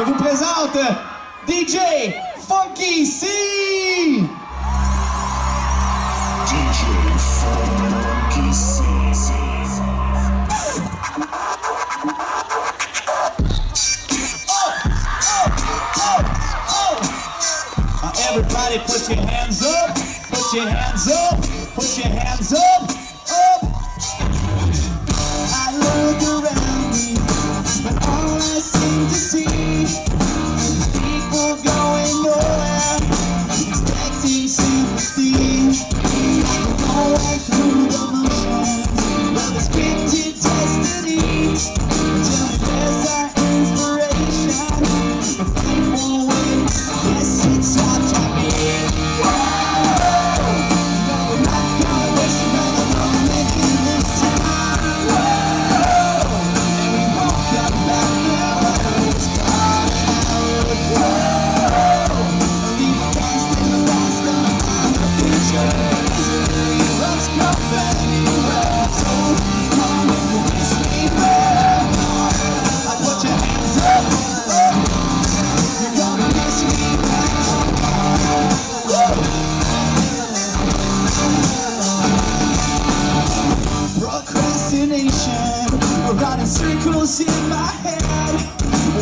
Je vous présente DJ Funky C. DJ Funky C. Everybody put your hands up, put your hands up, put your hands up, circles in my head.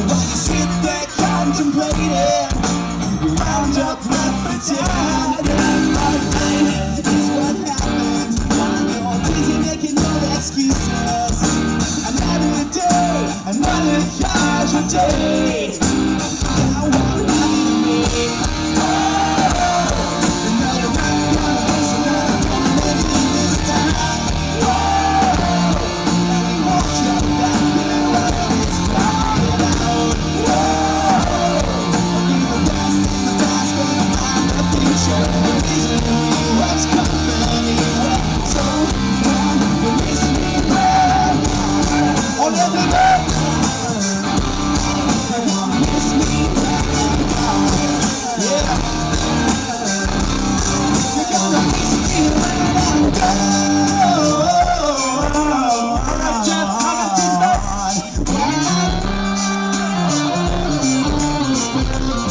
While you sit there contemplating, you round up left for dead. This is what happened. You're busy making no excuses. Another day, another casualty.